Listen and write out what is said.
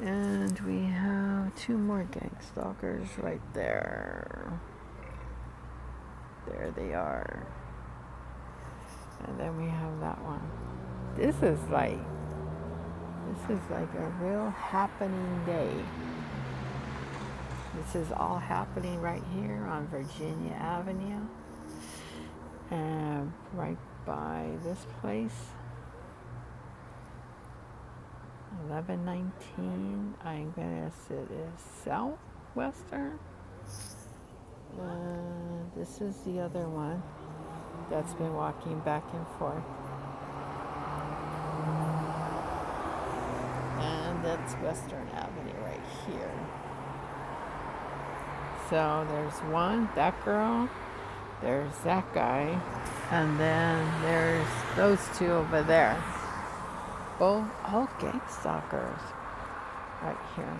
And we have two more gang stalkers right there. There they are. And then we have that one. This is like, this is like a real happening day. This is all happening right here on Virginia Avenue. And right by this place. 1119, I guess it is Southwestern. Uh, this is the other one that's been walking back and forth. And that's Western Avenue right here. So there's one, that girl, there's that guy, and then there's those two over there. Both all gang stalkers right here.